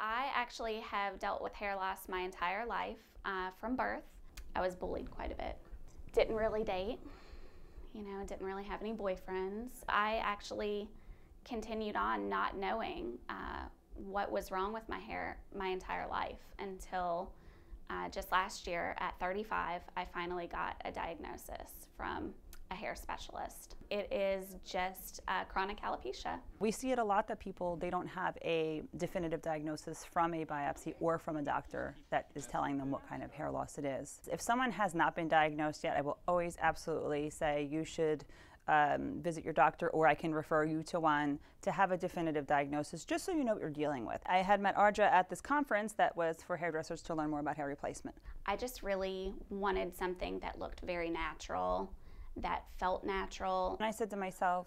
I actually have dealt with hair loss my entire life uh, from birth. I was bullied quite a bit. Didn't really date, you know, didn't really have any boyfriends. I actually continued on not knowing uh, what was wrong with my hair my entire life until uh, just last year at 35, I finally got a diagnosis from a hair specialist. It is just uh, chronic alopecia. We see it a lot that people they don't have a definitive diagnosis from a biopsy or from a doctor that is telling them what kind of hair loss it is. If someone has not been diagnosed yet, I will always absolutely say you should um, visit your doctor or I can refer you to one to have a definitive diagnosis just so you know what you're dealing with. I had met Audra at this conference that was for hairdressers to learn more about hair replacement. I just really wanted something that looked very natural that felt natural. And I said to myself,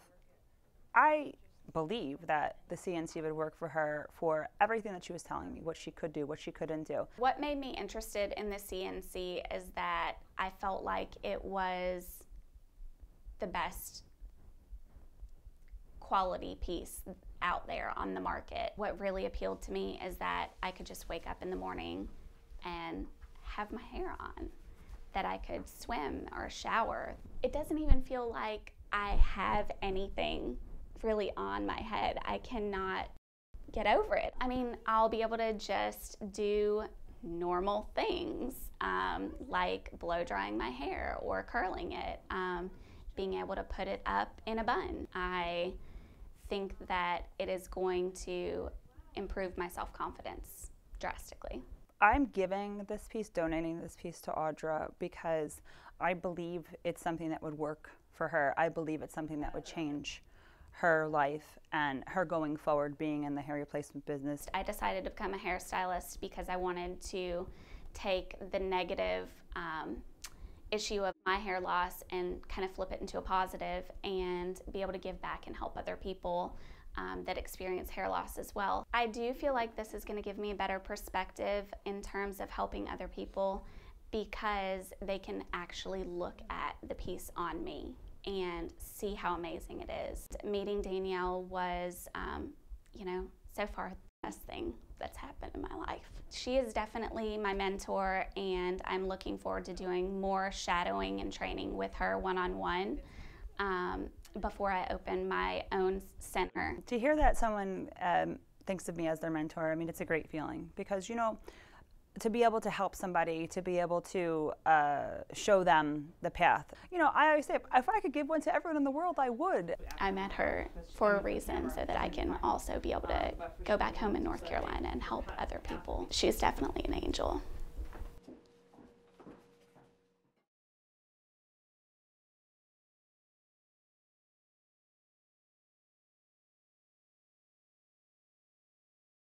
I believe that the CNC would work for her for everything that she was telling me, what she could do, what she couldn't do. What made me interested in the CNC is that I felt like it was the best quality piece out there on the market. What really appealed to me is that I could just wake up in the morning and have my hair on that I could swim or shower. It doesn't even feel like I have anything really on my head. I cannot get over it. I mean, I'll be able to just do normal things um, like blow drying my hair or curling it, um, being able to put it up in a bun. I think that it is going to improve my self confidence drastically. I'm giving this piece, donating this piece to Audra because I believe it's something that would work for her. I believe it's something that would change her life and her going forward being in the hair replacement business. I decided to become a hairstylist because I wanted to take the negative um, issue of my hair loss and kind of flip it into a positive and be able to give back and help other people um, that experience hair loss as well. I do feel like this is going to give me a better perspective in terms of helping other people because they can actually look at the piece on me and see how amazing it is. Meeting Danielle was, um, you know, so far the best thing that's happened in my life. She is definitely my mentor, and I'm looking forward to doing more shadowing and training with her one on one before I open my own center. To hear that someone um, thinks of me as their mentor, I mean, it's a great feeling because, you know, to be able to help somebody, to be able to uh, show them the path. You know, I always say, if I could give one to everyone in the world, I would. I met her for a reason so that I can also be able to go back home in North Carolina and help other people. She's definitely an angel.